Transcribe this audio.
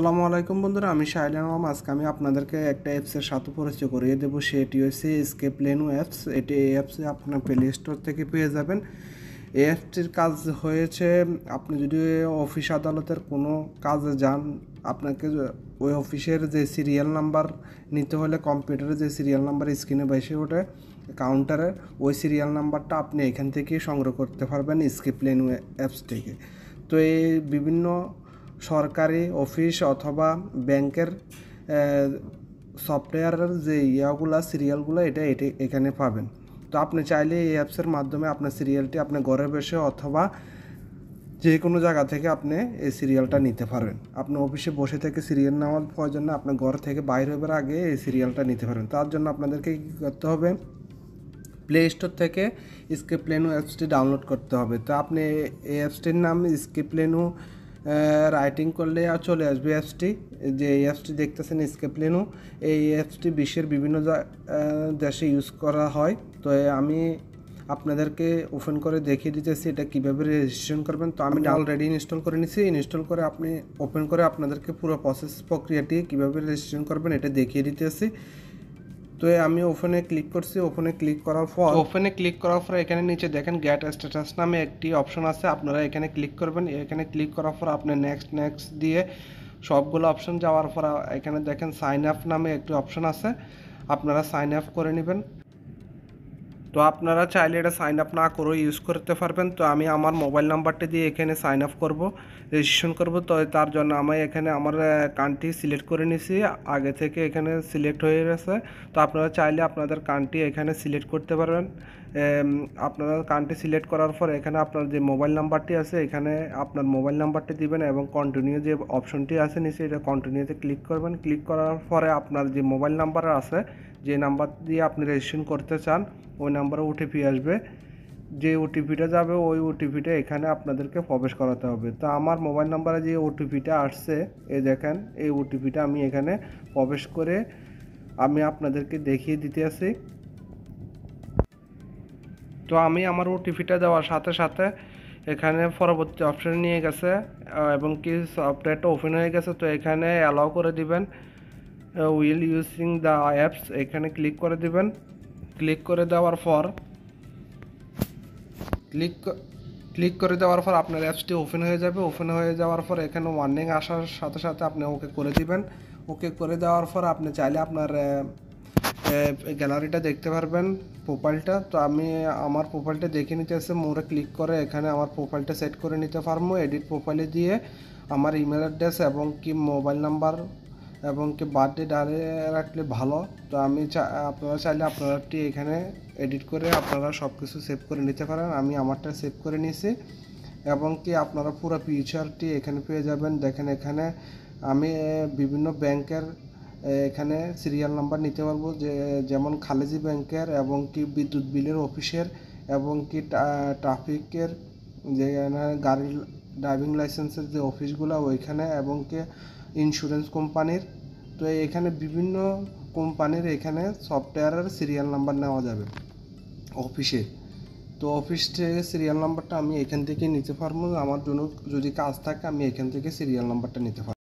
আসসালামু আলাইকুম বন্ধুরা, আমি শাহিলান মাম আজকে আমি আপনাদেরকে একটা অ্যাপসের সাথে পরিচয় করিয়ে দেবো। সেটি হচ্ছে স্কেপ লেনু অ্যাপস এটি এই অ্যাপসে আপনার প্লে স্টোর থেকে পেয়ে যাবেন। এই অ্যাপসটির কাজ হয়েছে, আপনি যদি অফিস আদালতের কোনো কাজে যান, আপনাকে ওই অফিসের যে সিরিয়াল নাম্বার নিতে হলে কম্পিউটারে যে সিরিয়াল নাম্বার স্ক্রিনে বসে ওঠে কাউন্টারে ওই সিরিয়াল নাম্বারটা আপনি এখান থেকে সংগ্রহ করতে পারবেন স্কেপ লেনু অ্যাপস থেকে। তো এই বিভিন্ন সরকারি অফিস অথবা ব্যাংকের সফটওয়্যারের যে ইয়াগুলা সিরিয়ালগুলো এটা এটি এখানে পাবেন। তো আপনি চাইলে এই অ্যাপসের মাধ্যমে আপনার সিরিয়ালটি আপনি ঘরে বসে অথবা যে কোনো জায়গা থেকে আপনি এই সিরিয়ালটা নিতে পারবেন। আপনি অফিসে বসে থেকে সিরিয়াল নেওয়ার প্রয়োজন না আপনার ঘর থেকে বাইরে হবার আগে এই সিরিয়ালটা নিতে পারবেন। তার জন্য আপনাদেরকে কী করতে হবে? প্লে স্টোর থেকে স্কেপ লেনু অ্যাপসটি ডাউনলোড করতে হবে। তো আপনি এই অ্যাপসটির নাম স্কেপ লেনু রাইটিং করলে আর চলে আসবে অ্যাপসটি যে অ্যাপসটি দেখতেছেন স্কেপলেনু এই অ্যাপসটি বিশ্বের বিভিন্ন দেশে ইউজ করা হয়। তো আমি আপনাদেরকে ওপেন করে দেখিয়ে দিতেছি এটা কীভাবে রেজিস্ট্রেশন করবেন। তো আমি অলরেডি ইনস্টল করে নিছি। ইনস্টল করে আপনি ওপেন করে আপনাদেরকে পুরো প্রসেস প্রক্রিয়াটি কীভাবে রেজিস্ট্রেশন করবেন এটা দেখিয়ে দিতেছি। তো আমি ওপেনে ক্লিক করছি ওপেনে ক্লিক করার পর ওপেনে ক্লিক করার পর এখানে নিচে দেখেন গ্যাট স্ট্যাটাস নামে একটি অপশন আছে, আপনারা এখানে ক্লিক করবেন। এখানে ক্লিক করার পর আপনি নেক্সট নেক্সট দিয়ে সবগুলো অপশন যাওয়ার পর এখানে দেখেন সাইন আপ নামে একটি অপশন আছে, আপনারা সাইন আপ করে নেবেন। তো আপনারা চাইলে এটা সাইন আপ না করেও ইউজ করতে পারবেন। তো আমি আমার মোবাইল নাম্বারটা দিয়ে এখানে সাইন আপ করব রেজিস্ট্রেশন করব। তো তার জন্য আমি এখানে আমার কান্ট্রি সিলেক্ট করে নিছি। আগে থেকে এখানে সিলেক্ট হয়ে গেছে। তো আপনারা চাইলে আপনাদের কান্ট্রি এখানে সিলেক্ট করতে পারবেন। আপনারা কান্ট্রি সিলেক্ট করার পর এখানে আপনার যে মোবাইল নাম্বারটি আছে, এখানে আপনার মোবাইল নাম্বারটি দিবেন এবং কন্টিনিউ যে অপশনটি আছে নিচে, এটা কন্টিনিউতে ক্লিক করবেন। ক্লিক করার পরে আপনার যে মোবাইল নাম্বার আছে, যে নাম্বার দিয়ে আপনি রেজিস্ট্রেশন করতে চান ওই নাম্বারে ওটিপি আসবে। যে ওটিপিটা যাবে, ওই ওটিপিটা এখানে আপনাদেরকে প্রবেশ করাতে হবে। তো আমার মোবাইল নাম্বারে যে ওটিপিটা আসছে, এই দেখেন, এই ওটিপিটা আমি এখানে প্রবেশ করে আমি আপনাদেরকে দেখিয়ে দিতে আসি তো আমি আমার ওটিপিটা দেওয়ার সাথে সাথে এখানে পরবর্তী অপশন নিয়ে গেছে এবং কি সফটওয়্যারটা ওপেন হয়ে গেছে, তো এখানে অ্যালাউ করে দিবেন। উইল ইউজিং দ্য অ্যাপস এখানে ক্লিক করে দিবেন। ক্লিক করে দেওয়ার পর, ক্লিক ক্লিক করে দেওয়ার পর আপনার অ্যাপসটি ওপেন হয়ে যাবে। ওপেন হয়ে যাওয়ার পর এখানে ওয়ার্নিং আসার সাথে সাথে আপনি ওকে করে দিবেন। ওকে করে দেওয়ার পর আপনি চাইলে আপনার গ্যালারিটা দেখতে পারবেন প্রোফাইলটা তো আমি আমার প্রোফাইলটা দেখে নিতে এসে মোড়ে ক্লিক করে এখানে আমার প্রোফাইলটা সেট করে নিতে পারব। এডিট প্রোফাইলে দিয়ে আমার ইমেল অ্যাড্রেস এবং কি মোবাইল নাম্বার এবং কি বার্থডে ডালে রাখলে ভালো। তো আমি আপনারা চাইলে আপনারাটি এখানে এডিট করে আপনারা সব কিছু সেভ করে নিতে পারেন। আমি আমারটা সেভ করে নিয়েছি। এবং কি আপনারা পুরো ফিউচারটি এখানে পেয়ে যাবেন। দেখেন এখানে আমি বিভিন্ন ব্যাংকের এখানে সিরিয়াল নাম্বার নিতে পারব। যে, যেমন খালেজি ব্যাংকের এবং কি বিদ্যুৎ বিলের অফিসের এবং কি ট্রাফিকের যে গাড়ির ড্রাইভিং লাইসেন্সের যে অফিসগুলো ওইখানে এবং কি ইন্স্যুরেন্স কোম্পানির তো এখানে বিভিন্ন কোম্পানির এখানে সফটওয়্যারের সিরিয়াল নাম্বার নেওয়া যাবে অফিসে তো অফিস থেকে সিরিয়াল নাম্বারটা আমি এখান থেকে নিতে পারব। আমার জন্য যদি কাজ থাকে, আমি এখান থেকে সিরিয়াল নাম্বারটা নিতে পারব।